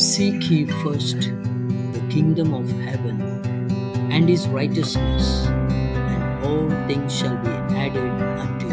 Seek ye first the kingdom of heaven and his righteousness, and all things shall be added unto you.